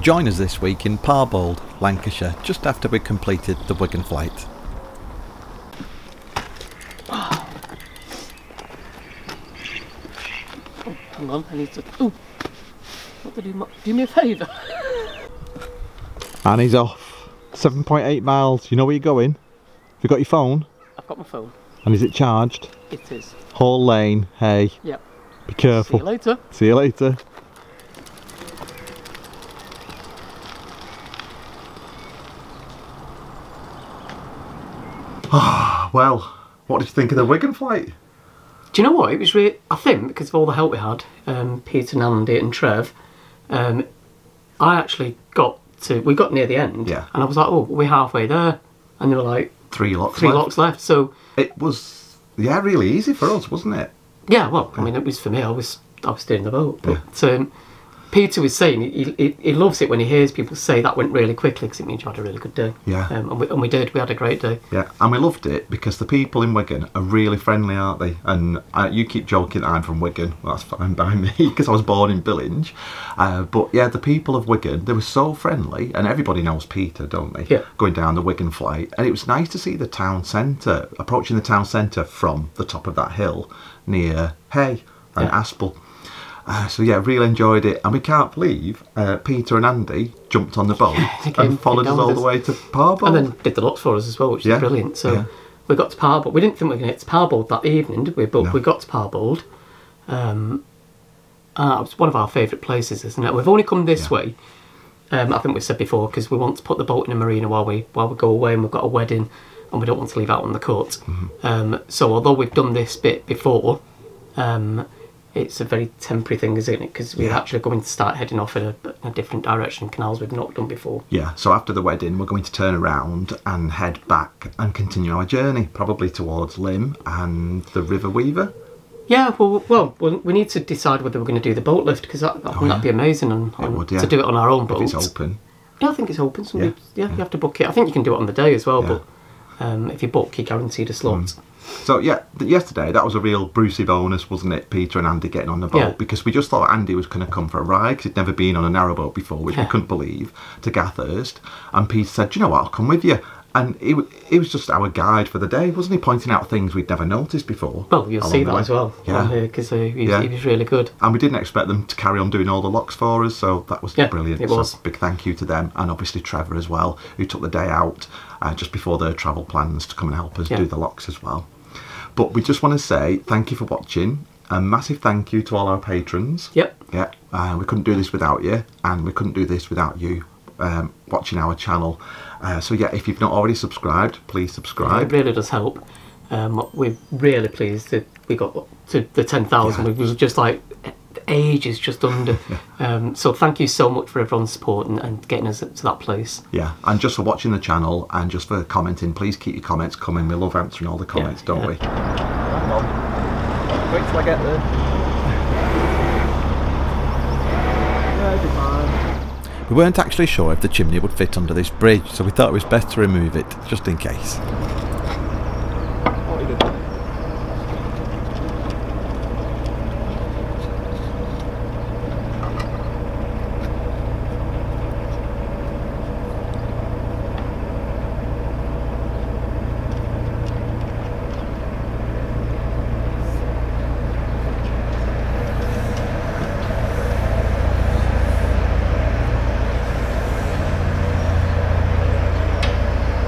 Join us this week in Parbold, Lancashire, just after we completed the Wigan flight. Oh, hang on, I need to. Oh, what to do? Do me a favour. And he's off. 7.8 miles. You know where you're going? Have you got your phone? I've got my phone. And is it charged? It is. Hall Lane, hey. Yep. Be careful. See careful. you later. See you later. Well, what did you think of the Wigan flight? Do you know what? It was really. I think because of all the help we had, um, Peter, Nandy, and Trev, um, I actually got to. We got near the end. Yeah. And I was like, oh, we're halfway there. And they were like, Three locks three left. locks left. So, It was, yeah, really easy for us, wasn't it? yeah, well, I mean, it was for me. I was, I was steering the boat. But um, Peter was saying he, he, he loves it when he hears people say that went really quickly because it means you had a really good day. Yeah. Um, and, we, and we did. We had a great day. Yeah, and we loved it because the people in Wigan are really friendly, aren't they? And uh, you keep joking that I'm from Wigan. Well, that's fine by me because I was born in Billinge. Uh, but yeah, the people of Wigan, they were so friendly, and everybody knows Peter, don't they? Yeah. Going down the Wigan flight, and it was nice to see the town centre, approaching the town centre from the top of that hill near Haigh and Yeah. Aspull. Uh, so yeah, really enjoyed it, and we can't believe uh, Peter and Andy jumped on the boat came- and followed us all the way to Parbold. And then did the locks for us as well, which Yeah. is brilliant. So Yeah. we got to Parbold. We didn't think we were going to get to Parbold that evening, did we? But No. we got to Parbold. Um, uh, it's one of our favourite places, isn't it? We've only come this Yeah. way. Um, I think we said before because we want to put the boat in a marina while we while we go away, and we've got a wedding, and we don't want to leave out on the court. Mm-hmm. Um, so although we've done this bit before, um, it's a very temporary thing, isn't it? Because we're Yeah. actually going to start heading off in a, a different direction, canals we've not done before. Yeah, so after the wedding, we're going to turn around and head back and continue our journey, probably towards Lymm and the River Weaver. Yeah, well, well, we need to decide whether we're going to do the boat lift because that, think Oh, yeah. that'd be amazing on, on- would, yeah. to do it on our own boat. If it's open. Yeah, I think it's open. Somebody, Yeah, yeah, you have to book it. I think you can do it on the day as well, Yeah. but um, if you book, you're guaranteed a slot. So yeah, th- yesterday that was a real Brucey bonus, wasn't it? Peter and Andy getting on the boat Yeah. because we just thought Andy was going to come for a ride because he'd never been on a narrowboat before, which we couldn't believe. To Gathurst, and Peter said, "Do you know what? I'll come with you." And he, w- he was just our guide for the day, wasn't he? Pointing out things we'd never noticed before. Well, you'll see that way. as well Yeah. because uh, he, was- Yeah. he was really good. and we didn't expect them to carry on doing all the locks for us, so that was Yeah, brilliant. it was. So big thank you to them, and obviously Trevor as well, who took the day out uh, just before their travel plans to come and help us Yeah. do the locks as well. But we just want to say thank you for watching. A massive thank you to all our patrons. Yep. Yeah, uh, we couldn't do this without you, and we couldn't do this without you um, watching our channel. Uh, so yeah, if you've not already subscribed, please subscribe. It really does help. Um, we're really pleased that we got to the 10,000. Yeah. We was just like ages just under. um, so thank you so much for everyone's support and, and getting us to that place. Yeah, and just for watching the channel and just for commenting, please keep your comments coming. We love answering all the comments, don't yeah. we? Hang on. Wait till I get there. We weren't actually sure if the chimney would fit under this bridge, so we thought it was best to remove it, just in case.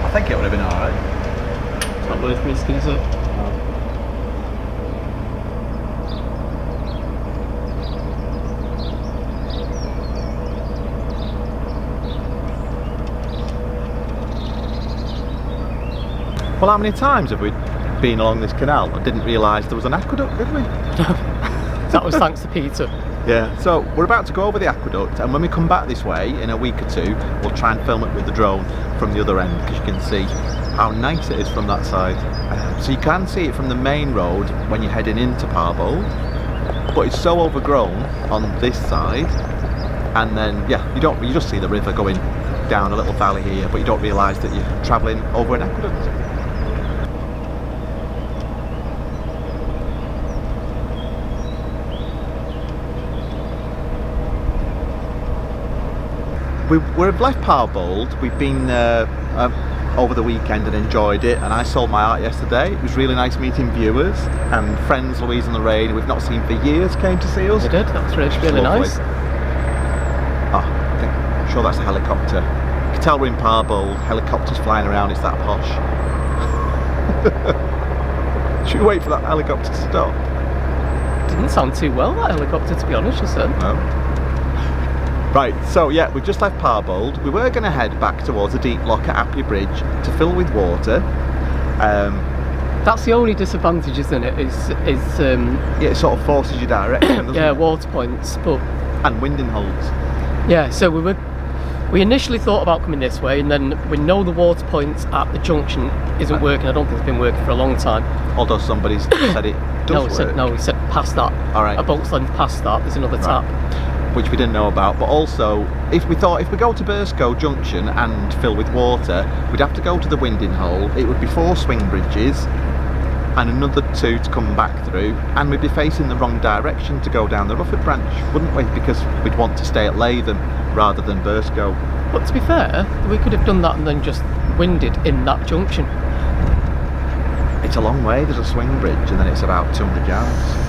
I think it would have been alright. It's not worth risking, is it? Well, how many times have we been along this canal and didn't realise there was an aqueduct, did we? That was thanks to Peter. Yeah. So we're about to go over the aqueduct, and when we come back this way in a week or two, we'll try and film it with the drone from the other end because you can see how nice it is from that side. Um, so you can see it from the main road when you're heading into Parbold, but it's so overgrown on this side, and then yeah, you don't you just see the river going down a little valley here, but you don't realise that you're travelling over an aqueduct. We, we've left Parbold. We've been uh, uh, over the weekend and enjoyed it. And I sold my art yesterday. It was really nice meeting viewers and friends. Louise and Lorraine, who we've not seen for years, came to see us. They did. That's really, really nice. Oh, I think, I'm sure that's a helicopter. You can tell we're in Parbold. Helicopters flying around. It's that posh. Should we wait for that helicopter to stop? Didn't sound too well that helicopter, to be honest. You said. No. Right, so yeah, we've just left Parbold. We were going to head back towards the deep lock at Appley Bridge to fill with water. Um, That's the only disadvantage, isn't it? Is is um, yeah, it sort of forces your direction, yeah it? water points, but And winding holes. Yeah, so we were we initially thought about coming this way, and then we know the water points at the junction isn't working. I don't think it's been working for a long time. Although somebody's said it does no, work, said no. We said past that. All right. A boat's length past that. There's another Right. tap. Which we didn't know about. But also, if we thought if we go to Burscough Junction and fill with water, we'd have to go to the winding hole. It would be four swing bridges and another two to come back through, and we'd be facing the wrong direction to go down the Rufford branch, wouldn't we? Because we'd want to stay at Lathom rather than Burscough. But to be fair, we could have done that and then just winded in that junction. It's a long way. There's a swing bridge, and then it's about 200 yards.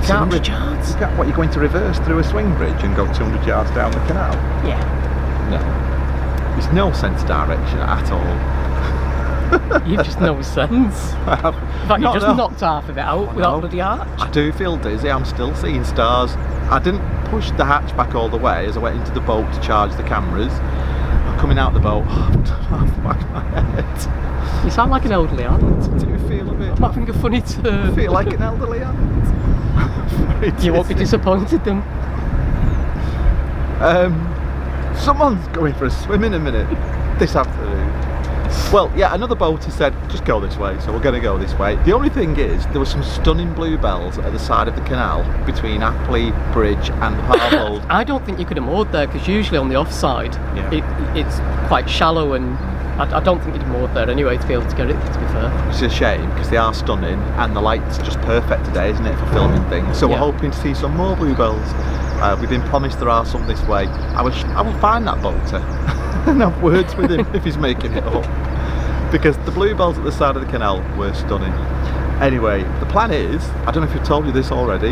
You can't. 200 yards? You can't. What? You're going to reverse through a swing bridge and go 200 yards down the canal? Yeah. No. There's no sense of direction at all. You've just no sense. I have In fact, you just no. knocked half of it out with that know. bloody arch. I do feel dizzy. I'm still seeing stars. I didn't push the hatch back all the way as I went into the boat to charge the cameras. I'm coming out the boat. I've done half the back of my head. You sound like an elderly aunt. I do feel a bit. I'm having a funny turn. I feel like an elderly aunt. You won't be disappointed then. Um, someone's going for a swim in a minute this afternoon. Well, yeah, another boat has said, just go this way, so we're going to go this way. The only thing is, there were some stunning bluebells at the side of the canal between Appley Bridge and Parbold. I don't think you could have moored there because usually on the offside, Yeah. it, it's quite shallow and I, I don't think you'd moored there anyway to be able to get it. To be fair, It's a shame because they are stunning and the light's just perfect today, isn't it, for filming things? So Yeah. we're hoping to see some more bluebells. Uh, we've been promised there are some this way. I will, I will find that bolter and have words with him if he's making it up. Because the bluebells at the side of the canal were stunning. Anyway, the plan is, I don't know if we've told you this already,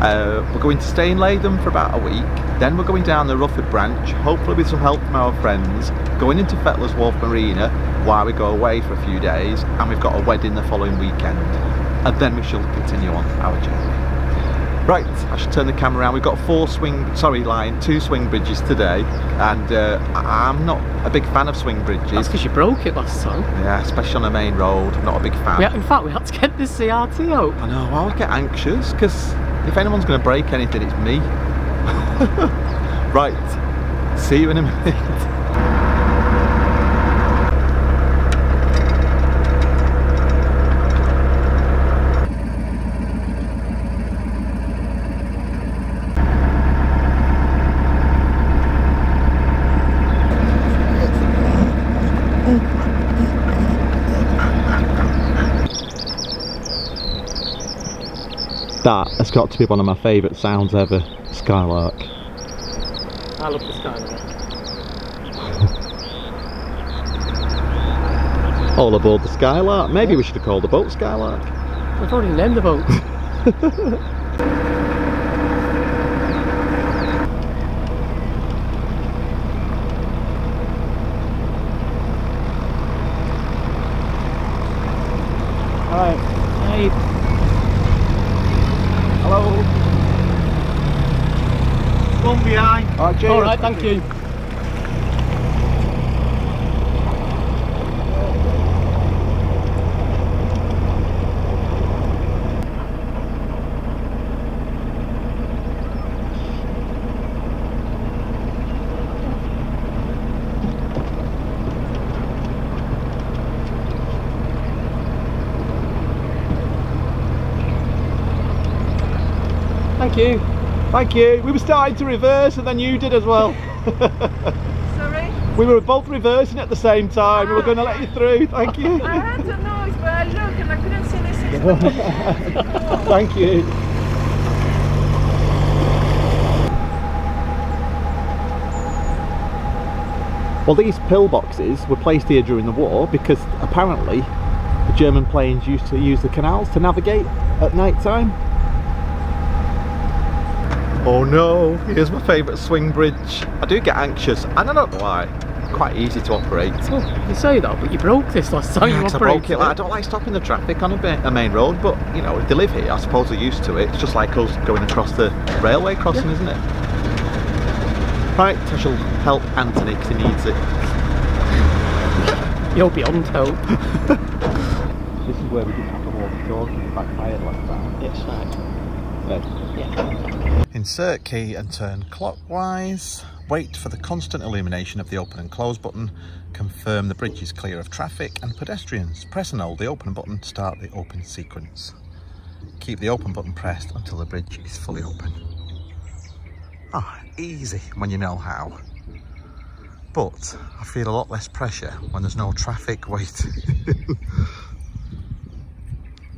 uh, we're going to stay in Lathom for about a week, then we're going down the Rufford branch, hopefully with some help from our friends, going into Fettler's Wharf Marina while we go away for a few days, and we've got a wedding the following weekend. And then we shall continue on our journey. Right, I should turn the camera around. We've got four swing, sorry, line, two swing bridges today, and uh, I'm not a big fan of swing bridges. that's because you broke it last time. Yeah, especially on a main road. I'm not a big fan. We in fact, we had to get the CRT out. I know, I get anxious because if anyone's going to break anything, it's me. right, see you in a minute. That has got to be one of my favourite sounds ever, Skylark. I love the skyline. All aboard the Skylark. Maybe we should have called the boat Skylark. We've already named the boat. One behind. Alright, cheers. all right, thank you. Thank you. Thank you. We were starting to reverse and then you did as well. Sorry? we were both reversing at the same time. We were ah. going to let you through. Thank you. I heard the noise, but I looked and I couldn't see the six Thank you. Well, these pillboxes were placed here during the war because apparently the German planes used to use the canals to navigate at night time. Oh no, here's my favourite swing bridge. I do get anxious, and I don't know why. Quite easy to operate. Oh, you say that, but you broke this last time Yeah, you 'cause I operated broke it. Like, I don't like stopping the traffic on a, ba- a main road, but you know, if they live here, I suppose they're used to it. It's just like us going across the railway crossing, isn't it? Right, I shall help Anthony because he needs it. You're beyond help. This is where we didn't have the walkie talkie backfired last time. Yes, right. Yeah. Insert key and turn clockwise. Wait for the constant illumination of the open and close button. Confirm the bridge is clear of traffic and pedestrians. Press and hold the open button to start the open sequence. Keep the open button pressed until the bridge is fully open. Ah, easy when you know how. But I feel a lot less pressure when there's no traffic waiting.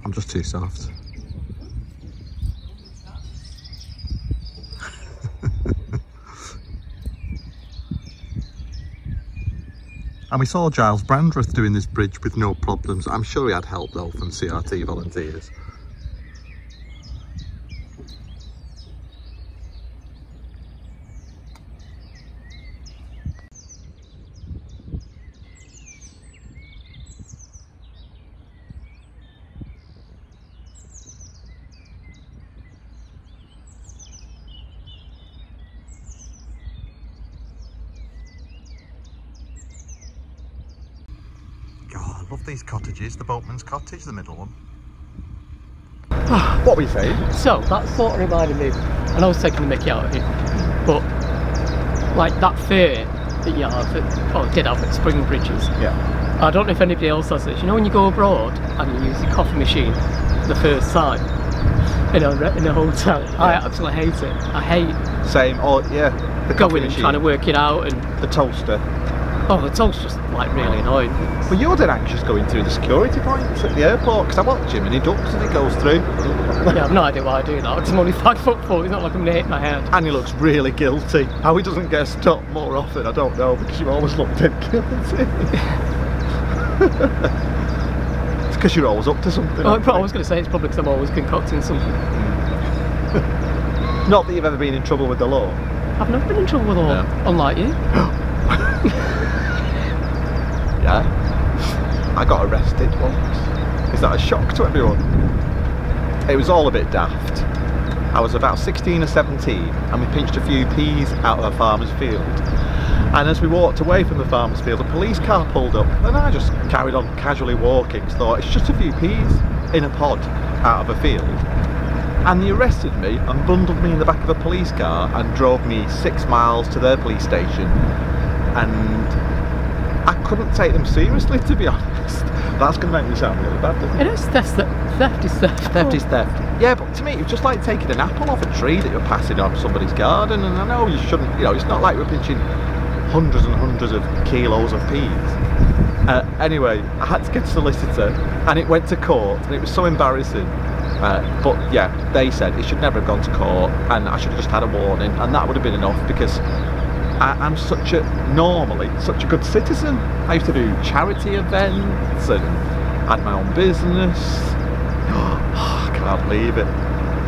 I'm just too soft. And we saw Giles Brandreth doing this bridge with no problems. I'm sure he had help though from CRT volunteers. God, I love these cottages. The boatman's cottage, the middle one. Ah, what were you saying? So that sort of reminded me, and I was taking the mickey out of it, but like that fear that you have, at, or did have at Spring Bridges. Yeah. I don't know if anybody else has this. You know when you go abroad and you use the coffee machine the first time in a re- in a hotel. I absolutely hate it. I hate Same. Oh, yeah. The coffee going and machine. trying to work it out, and The toaster. Oh, the toast's just like really annoying. Well, you're dead anxious going through the security points at the airport because I watch him and he ducks as he goes through. Yeah, I've no idea why I do that. I'm only five foot four. It's not like I'm gonna hit my head. And he looks really guilty. How he doesn't get stopped more often, I don't know, because you always look dead guilty. it's because you're always up to something. Oh, I was going to say it's probably because I'm always concocting something. Not that you've ever been in trouble with the law. I've never been in trouble with all, No. unlike you. Yeah. I got arrested once. Is that a shock to everyone? It was all a bit daft. I was about 16 or 17 and we pinched a few peas out of a farmer's field. And as we walked away from the farmer's field, a police car pulled up and I just carried on casually walking. Thought it's just a few peas in a pod out of a field. And they arrested me and bundled me in the back of a police car and drove me six miles to their police station. And I couldn't take them seriously, to be honest. That's going to make me sound really bad, doesn't it? It is theft. Theft is theft. Theft is theft. Yeah, but to me, it was just like taking an apple off a tree that you're passing on somebody's garden. And I know you shouldn't, you know, it's not like we're pinching hundreds and hundreds of kilos of peas. Uh, anyway, I had to get a solicitor and it went to court and it was so embarrassing. Uh, but yeah, they said it should never have gone to court and I should have just had a warning and that would have been enough because I, I'm such a, normally, such a good citizen. I used to do charity events and had my own business. Oh, I can't believe it.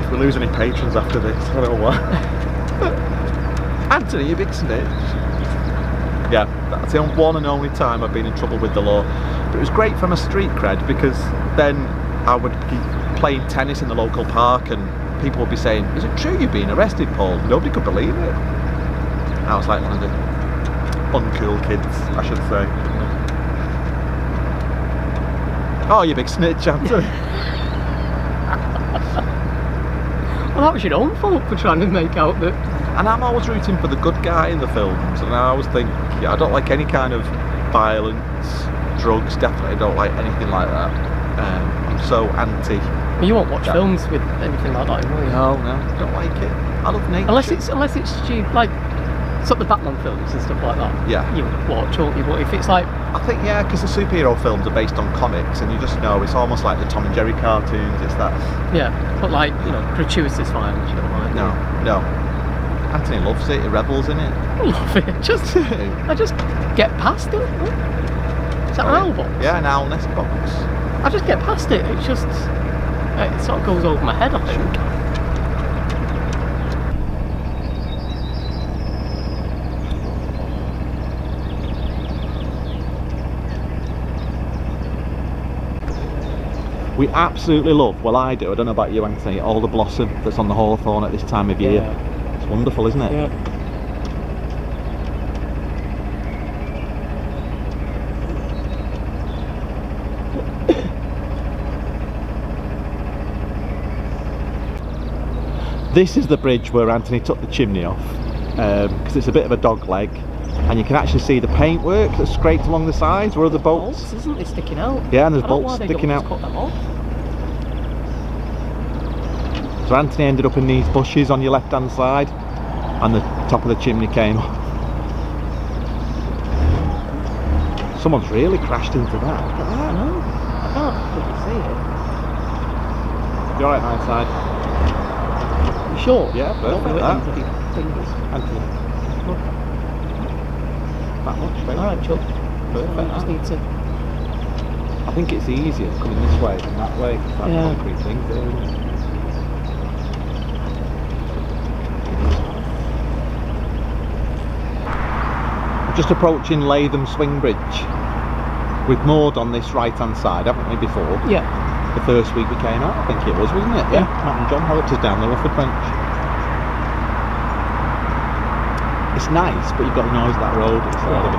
If we lose any patrons after this, I don't know why. Anthony, you big snitch. Yeah, that's the one and only time I've been in trouble with the law. But it was great for my street cred because then I would be playing tennis in the local park and people would be saying, Is it true you've been arrested, Paul? Nobody could believe it. I was like one of the uncool kids, I should say. Oh, you big snitch, Anthony. Well, that was your own fault for trying to make out that. And I'm always rooting for the good guy in the films, and I always think, yeah, I don't like any kind of violence, drugs, definitely don't like anything like that. Um, I'm so anti. You won't watch Yeah. films with anything like that, will you? No, no, don't like it. I love nature. Unless it's unless it's stupid, like sort of the Batman films and stuff like that. Yeah. You would watch, won't you? But if it's like, I think, yeah, because the superhero films are based on comics, and you just know it's almost like the Tom and Jerry cartoons. It's that. yeah, but like you know, gratuitous violence, you don't like. No, no. Anthony loves it. He revels in it. I love it. Just, I just get past it. Is that an oh, owl box? Yeah, an owl nest box. I just get past it. It's just, it sort of goes over my head. I think. We absolutely love, well I do, I don't know about you Anthony, all the blossom that's on the hawthorn at this time of year. Yeah. It's wonderful, isn't it? Yeah. This is the bridge where Anthony took the chimney off um, because it's a bit of a dog leg and you can actually see the paintwork that's scraped along the sides where other boats. Bolts, isn't it, sticking out? Yeah, and there's I don't know bolts sticking out. cut them off. So Anthony ended up in these bushes on your left hand side and the top of the chimney came off. Someone's really crashed into that. I know. I can't really see it You alright my side? You sure? Yeah, Don't perfect, that. in fingers. Anthony. Look. That much, maybe. Alright, Chuck. Perfect. Oh, I just need to. I think it's easier coming this way than that way. That Yeah. concrete thing there. isn't it? We're Just approaching Lathom Swing Bridge. We've moored on this right hand side, haven't we, before? Yeah. The first week we came out, I think it was, wasn't it? Yeah. Matt and John helped us down the Rufford Branch. It's nice, but you've got noise of that road side of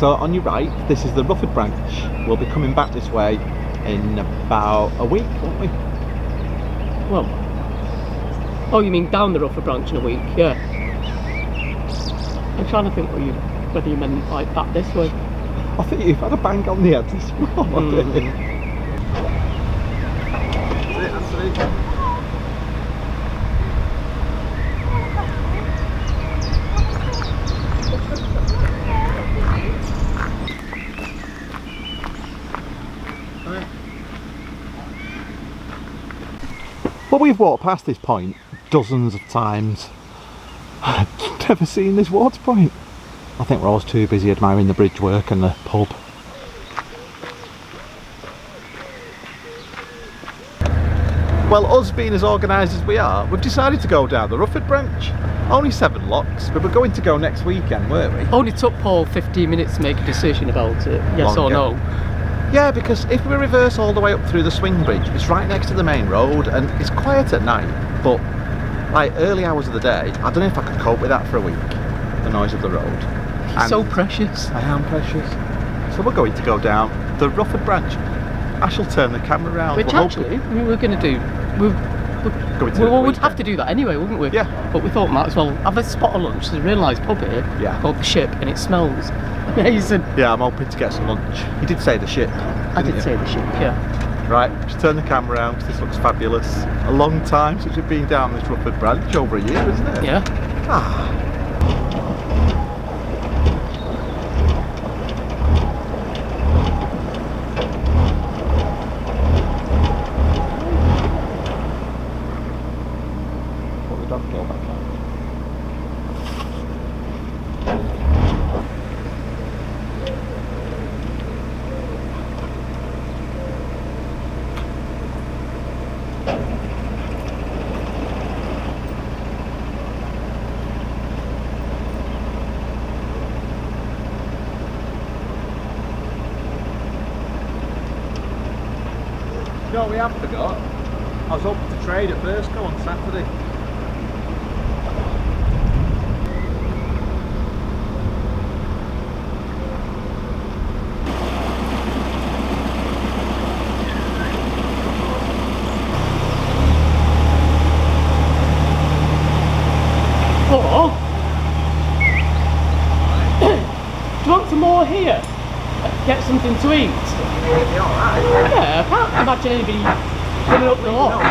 so on your right, this is the Rufford branch. We'll be coming back this way in about a week, won't we? Well. Oh, you mean down the Rufford branch in a week? Yeah. I'm trying to think what you, whether you meant like back this way. I think you've had a bang on the head this morning. Mm. We've walked past this point dozens of times. I've never seen this water point. I think we're always too busy admiring the bridge work and the pub. Well, us being as organised as we are, we've decided to go down the Rufford branch. Only seven locks, but we're going to go next weekend, weren't we? Only took Paul 15 minutes to make a decision about it. Yes or Longer. no? Yeah, because if we reverse all the way up through the swing bridge, it's right next to the main road and it's quiet at night. But like early hours of the day, I don't know if I could cope with that for a week. The noise of the road. And So precious. I am precious. So we're going to go down the Rufford branch. I shall turn the camera around. Which We're hoping- we were going to do. We, we, Going to we it would have to do that anyway, wouldn't we? Yeah. But we thought, might as well have a spot of lunch. There's a really nice pub here Yeah. called The Ship, and it smells amazing. Yeah, I'm hoping to get some lunch. You did say the ship. I didn't you? say The Ship, yeah. Right, just turn the camera around 'cause this looks fabulous. A long time since we've been down this Rufford branch, over a year, isn't it? Yeah. Ah. Put the dog door back on. No, we have forgot. I was hoping to trade at first go on Saturday. To eat. Yeah, I can't imagine anybody coming up the lot.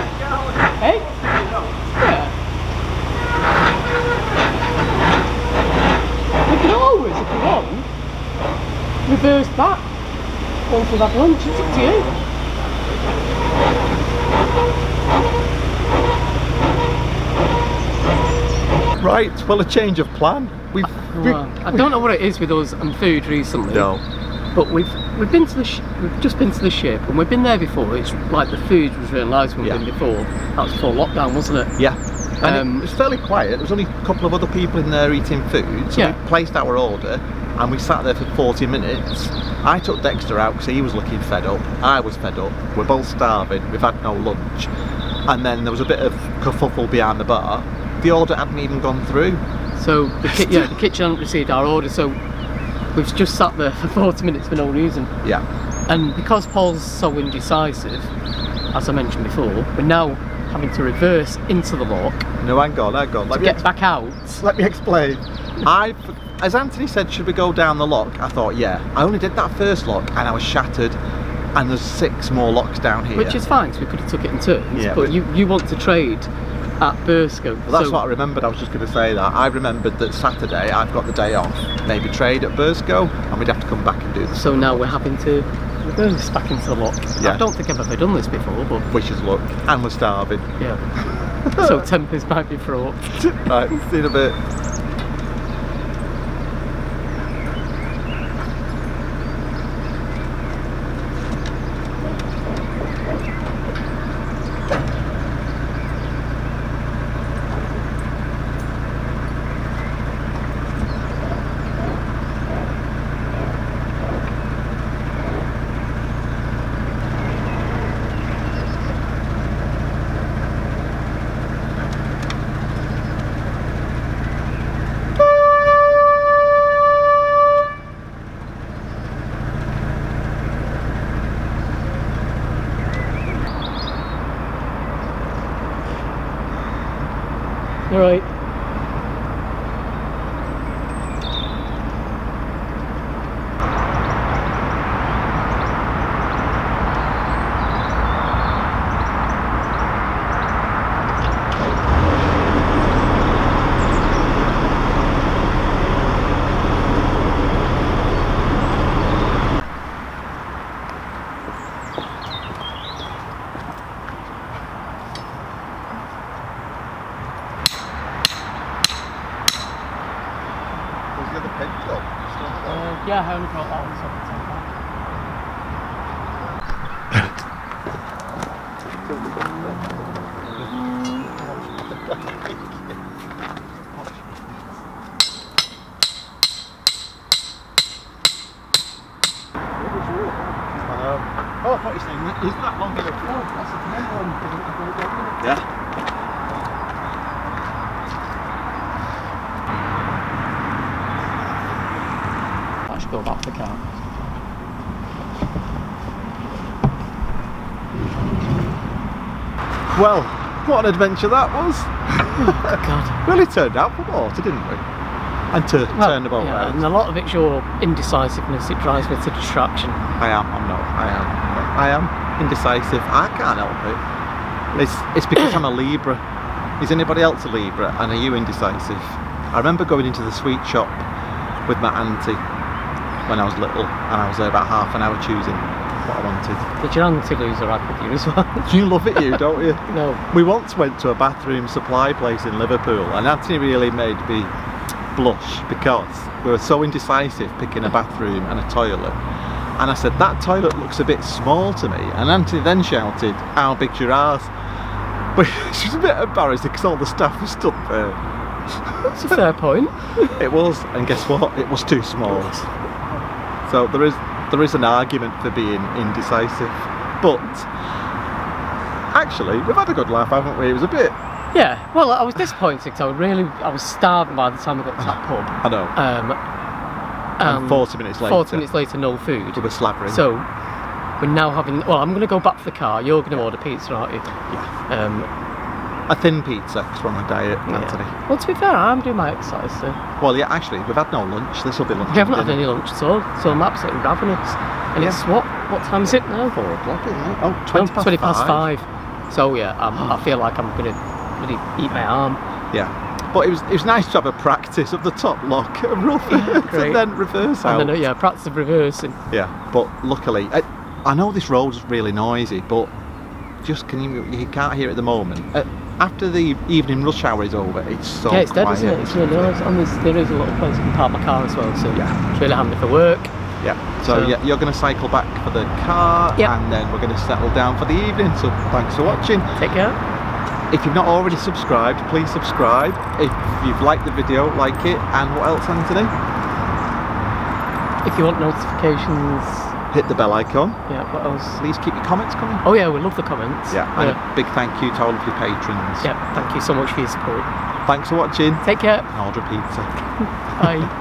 Hey? Yeah. We can always, if you want, reverse back once we've had lunch. It's up to you. Right, well, a change of plan. We've. we- Well, I don't know what it is with us and food recently. no. But we've we've been to the we've just been to the ship and we've been there before. It's like the food was really nice when Yeah. we've been before. That was before lockdown, wasn't it? Yeah. And Um, it was fairly quiet. There was only a couple of other people in there eating food. So Yeah. we placed our order and we sat there for 40 minutes. I took Dexter out because he was looking fed up. I was fed up. We're both starving. We've had no lunch. And then there was a bit of kerfuffle behind the bar. The order hadn't even gone through. So the ki- yeah the kitchen hadn't received our order, so we've just sat there for 40 minutes for no reason. Yeah. And because Paul's so indecisive, as I mentioned before, we're now having to reverse into the lock No, hang on, hang on. Let to me, get back out. let me explain. I, as Anthony said, should we go down the lock? I thought, yeah. I only did that first lock and I was shattered. And there's six more locks down here. Which is fine, so we could have took it in turns. Yeah, but but- you, you want to trade at Burscough. Well, that's so, what I remembered. I was just going to say that. I remembered that Saturday I've got the day off. Maybe trade at Burscough, and we'd have to come back and do this. So now we're having to We're reverse back into the lock. Yeah. I don't think I've ever done this before, but Wish us luck. And we're starving. yeah. so tempers might be fraught. right, see you in a bit. All right. Uh, yeah, I only brought that one, so I can take that. Oh, I thought you were saying that. Isn't that long enough? Oh, that's a tremendous one. Yeah. I should go back to the car. Well, what an adventure that was. Oh, God. We only turned out for water, didn't we? And to turn the boat yeah, and a lot of it's your indecisiveness. It drives me to distraction. I am. I'm not. I am. I am indecisive. I can't help it. It's it's because I'm a Libra. Is anybody else a Libra? And are you indecisive? I remember going into the sweet shop with my auntie when I was little, and I was there about half an hour choosing what I wanted. Did your auntie lose her with you as well? You love it, you don't you? no. We once went to a bathroom supply place in Liverpool, and Anthony really made me blush because we were so indecisive picking a bathroom and a toilet. And I said, That toilet looks a bit small to me. And Anthony then shouted, How big's your ass? But she was a bit embarrassed because all the staff was stood there. That's a fair point. It was, and guess what? It was too small. So there is there is an argument for being indecisive. But actually, we've had a good laugh, haven't we? It was a bit. Yeah. Well, I was disappointed because I was really I was starving by the time I got to that pub. I know. Um, and and 40 minutes later, 40 minutes later, no food. we were slabbering. So we're now having. Well, I'm going to go back to the car. You're going to order pizza, aren't you? yeah. Um, A thin pizza because we're on a diet, Anthony. Well, to be fair, I'm doing my exercise, so Well, yeah, actually, we've had no lunch. This will be lunch. we haven't had any lunch at all, so I'm absolutely ravenous. And it's what? What time is it now? Four o'clock, isn't it? Oh, Oh, 20 past 20 past five. five. So yeah, I'm, I feel like I'm gonna really eat my arm. Yeah. But it was it was nice to have a practice of the top lock, rough, Great. and then reverse out. And then yeah, practice of reversing. Yeah, but luckily, I, I know this road's really noisy, but just can you you can't hear it at the moment. Uh, after the evening rush hour is over, it's so yeah, it's dead, isn't it? It's really nice. And there's, there is a little place I can park my car as well, so Yeah. it's really handy for work. Yeah. So, So- yeah, you're going to cycle back for the car, Yep. and then we're going to settle down for the evening. So thanks for watching. Take care. If you've not already subscribed, please subscribe. If you've liked the video, like it. And what else, Anthony? If you want notifications, Hit the bell icon. yeah, what else? Please keep your comments coming. Oh yeah, we love the comments. Yeah, and yeah. a big thank you to all of your patrons. yeah. Thank you so much for your support. Thanks for watching. Take care. And order pizza. Bye.